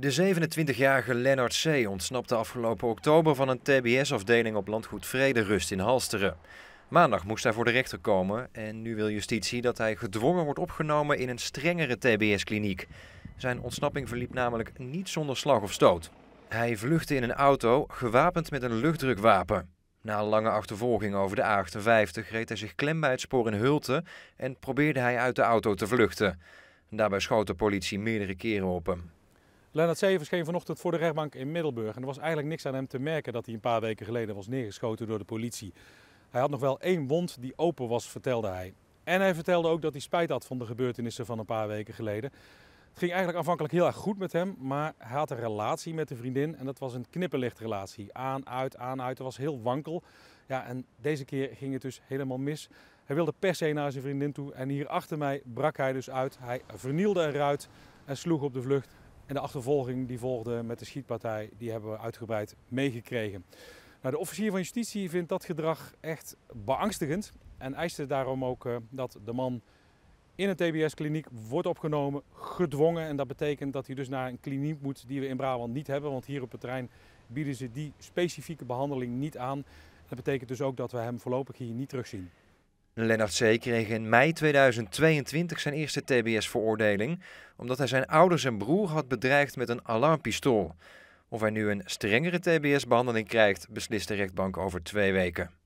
De 27-jarige Lennart C. ontsnapte afgelopen oktober van een TBS-afdeling op landgoed Vrederust in Halsteren. Maandag moest hij voor de rechter komen en nu wil justitie dat hij gedwongen wordt opgenomen in een strengere TBS-kliniek. Zijn ontsnapping verliep namelijk niet zonder slag of stoot. Hij vluchtte in een auto, gewapend met een luchtdrukwapen. Na een lange achtervolging over de A58 reed hij zich klem bij het spoor in Hulte en probeerde hij uit de auto te vluchten. Daarbij schoot de politie meerdere keren op hem. Lennart C. verscheen vanochtend voor de rechtbank in Middelburg. En er was eigenlijk niks aan hem te merken dat hij een paar weken geleden was neergeschoten door de politie. Hij had nog wel één wond die open was, vertelde hij. En hij vertelde ook dat hij spijt had van de gebeurtenissen van een paar weken geleden. Het ging eigenlijk aanvankelijk heel erg goed met hem, maar hij had een relatie met de vriendin en dat was een knipperlichtrelatie. Aan, uit, aan, uit. Het was heel wankel. Ja, en deze keer ging het dus helemaal mis. Hij wilde per se naar zijn vriendin toe en hier achter mij brak hij dus uit. Hij vernielde een ruit en sloeg op de vlucht. En de achtervolging die volgde met de schietpartij, die hebben we uitgebreid meegekregen. Nou, de officier van justitie vindt dat gedrag echt beangstigend en eiste daarom ook uh, dat de man in een TBS-kliniek wordt opgenomen, gedwongen. En dat betekent dat hij dus naar een kliniek moet die we in Brabant niet hebben, want hier op het terrein bieden ze die specifieke behandeling niet aan. Dat betekent dus ook dat we hem voorlopig hier niet terugzien. Lennart C. kreeg in mei 2022 zijn eerste TBS-veroordeling, omdat hij zijn ouders en broer had bedreigd met een alarmpistool. Of hij nu een strengere TBS-behandeling krijgt, beslist de rechtbank over twee weken.